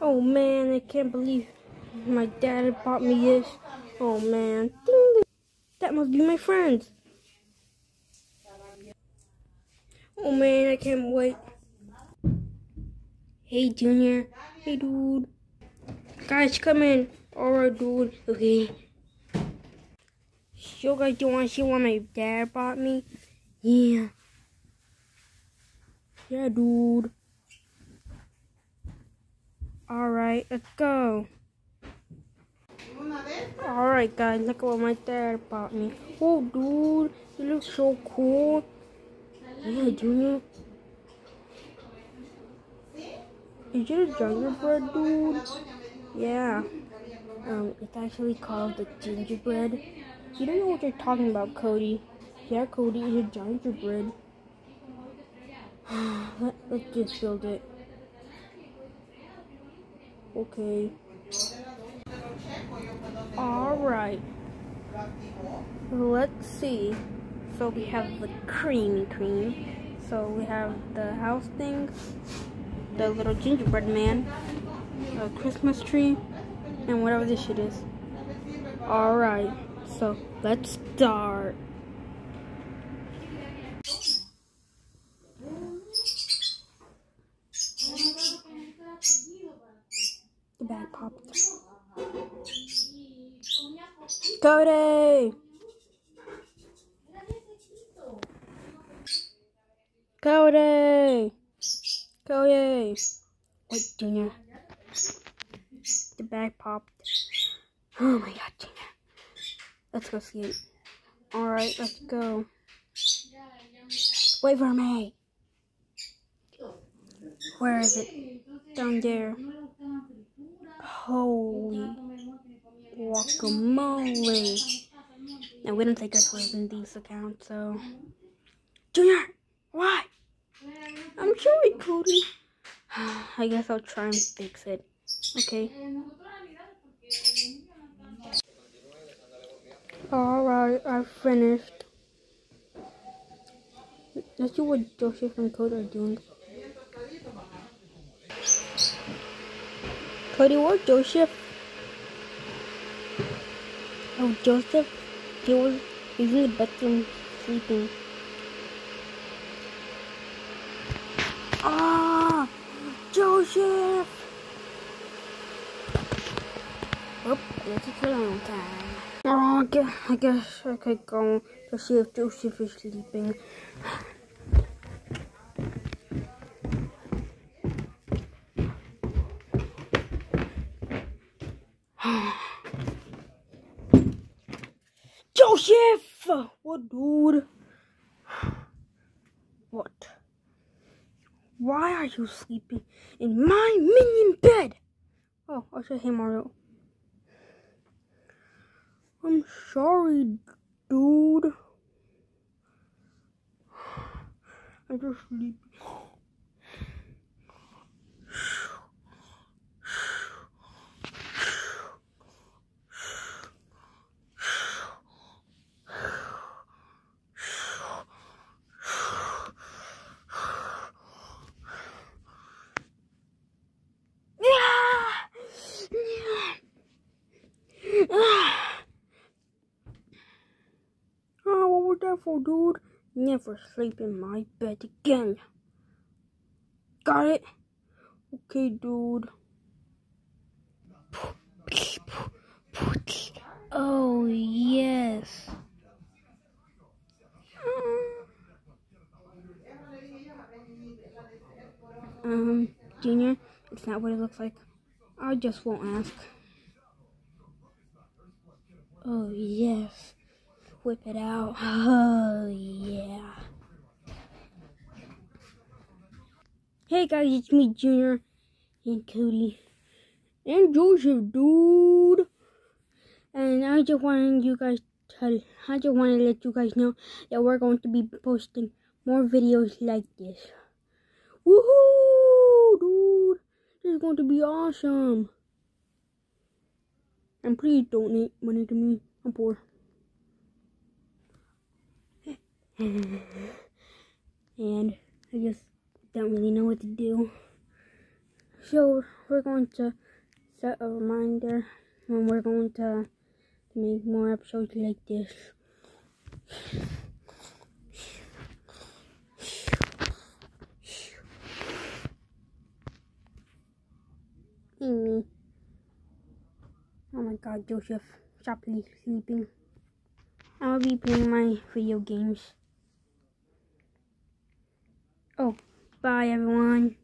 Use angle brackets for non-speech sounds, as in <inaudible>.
Oh man, I can't believe my dad bought me this. Oh man, ding, that must be my friends. Oh man, I can't wait. Hey Junior, hey dude. Guys, come in. Alright dude, okay. So guys, you want to see what my dad bought me? Yeah. Yeah, dude. Alright, let's go. Alright guys, look at what my dad bought me. Oh dude, you look so cool. Yeah, Junior. Is it a gingerbread, dude? Yeah. Um, it's actually called the gingerbread. You don't know what you're talking about, Cody. Yeah, Cody, it's a gingerbread. <sighs> Let, let's just build it. Okay. Alright. Let's see. So we have the creamy cream. So we have the house thing, the little gingerbread man, a Christmas tree, and whatever this shit is. Alright, so let's start. Popped. Cody! Cody! Cody! Wait, Junior. The bag popped. Oh my god, Junior. Let's go see it. Alright, let's go. Wait for me! Where is it? Down there. Holy guacamole. Now, we don't take our toys in these accounts, so. Junior! Why? I'm sorry, Cody. <sighs> I guess I'll try and fix it. Okay. Alright, I finished. Let's see what Joseph and Cody are doing. Cody, Joseph? Oh, Joseph, he was he's in the bedroom sleeping. Ah, Joseph! Oh, this is a long time. Oh, I guess, I guess I could go to see if Joseph is sleeping. <sighs> Joseph! What, dude? What? Why are you sleeping in my minion bed? Oh, I said, hey, Mario. I'm sorry, dude. <sighs> I'm just sleeping. What was that for, dude? Never sleep in my bed again. Got it? Okay, dude. Oh, yes. Um, Junior, it's not what it looks like. I just won't ask. Oh, yes. Whip it out. <laughs> Oh, yeah. Hey, guys, it's me, Junior, and Cody, and Joseph, dude. And I just wanted you guys to, I just want to let you guys know that we're going to be posting more videos like this. Woohoo, dude. This is going to be awesome. And please donate money to me. I'm poor. <laughs> and I just don't really know what to do. So we're going to set a reminder when we're going to make more episodes like this. Amy. Oh my god, Joseph. Stop sleeping. I'll be playing my video games. Oh, bye everyone.